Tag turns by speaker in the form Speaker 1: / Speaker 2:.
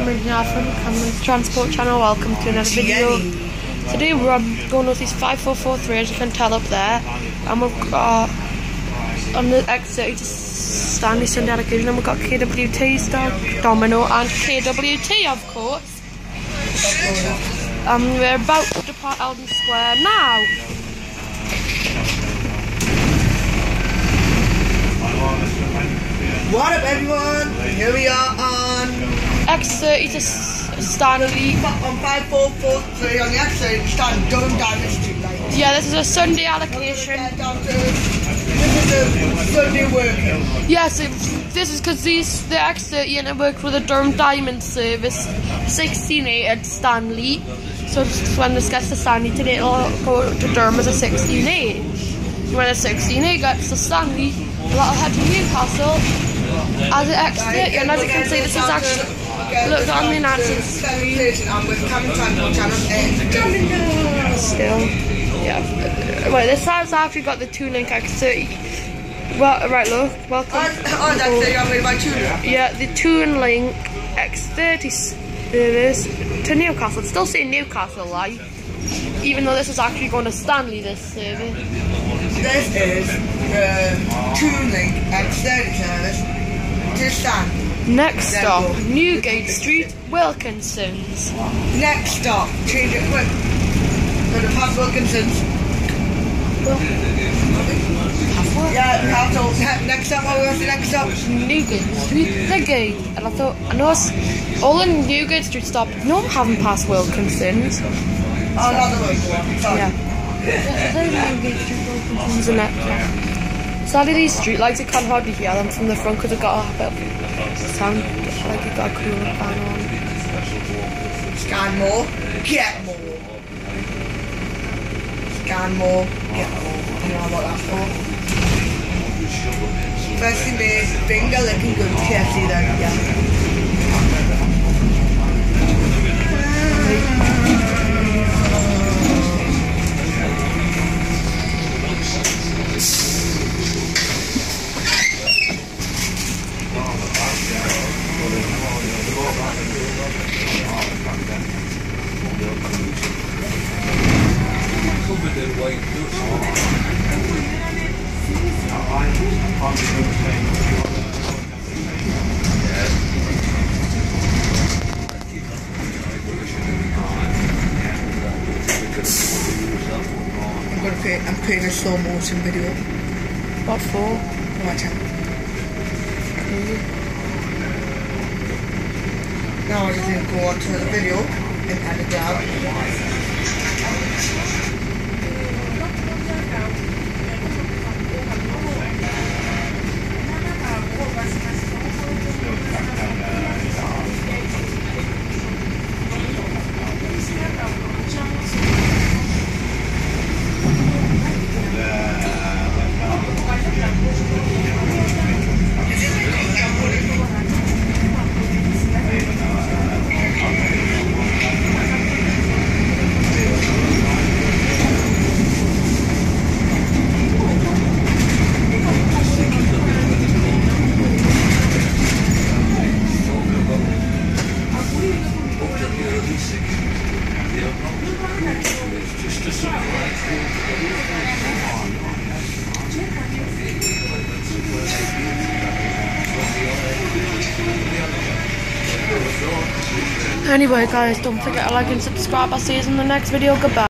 Speaker 1: Cameron here from Cameron's Transport Channel. Welcome to another video. Today we're on going with this 5443 as you can tell up there. And we've got on the X30 to Stanley Sunday allocation and we've got KWT, Star Domino and KWT of course. And we're about to depart Eldon Square now.
Speaker 2: What up, everyone? Here we are on
Speaker 1: X30 to Stanley.
Speaker 2: on 5443 on the exit, stand Durham Diamond StreetLite.
Speaker 1: Yeah, this is a Sunday allocation.
Speaker 2: Down this is a Sunday working.
Speaker 1: Yes, this is because these the X30 and it worked with the Durham Diamond service 16A at Stanley. So when this gets to Stanley today, it'll go to Durham as a 16A. When the 16A gets to Stanley, that'll head to Newcastle as an X30. And as you can see, this is actually look on the announcements
Speaker 2: Station and with Cameron Transport Channel
Speaker 1: still. Yeah. Wait, this time's actually got the Toon Link X30. Well, right, look, welcome.
Speaker 2: On, on that day, I'm with my.
Speaker 1: Yeah, the Toon Link X30 service to Newcastle. It's still saying Newcastle like, even though this is actually going to Stanley, this service.
Speaker 2: This is the Toon Link X30 service to stand.
Speaker 1: Next stop, Newgate Street, Wilkinson's.
Speaker 2: Next stop, change it quick. Go to past Wilkinson's. Yeah, we have to. Next stop, what was the next stop?
Speaker 1: Newgate Street, the gate. And I thought, I know it's all in Newgate Street stop. No, I haven't passed Wilkinson's.
Speaker 2: Oh, not the. Sorry.
Speaker 1: Yeah. There's Newgate Street, Wilkinson's, and that. Sadly, these StreetLites, you can't hardly hear them from the front because they've got a bit of sound, like you've got a fan on.
Speaker 2: Scan more, get more. Scan more, get more. I don't know what that's for. Firstly made finger looking good KFC then, yeah. I'm gonna pay I'm putting a slow motion video.
Speaker 1: What for?
Speaker 2: Watch out. Now I'm just gonna go on to the video and add it down.
Speaker 1: Anyway, guys, don't forget to like and subscribe. I'll see you in the next video. Goodbye.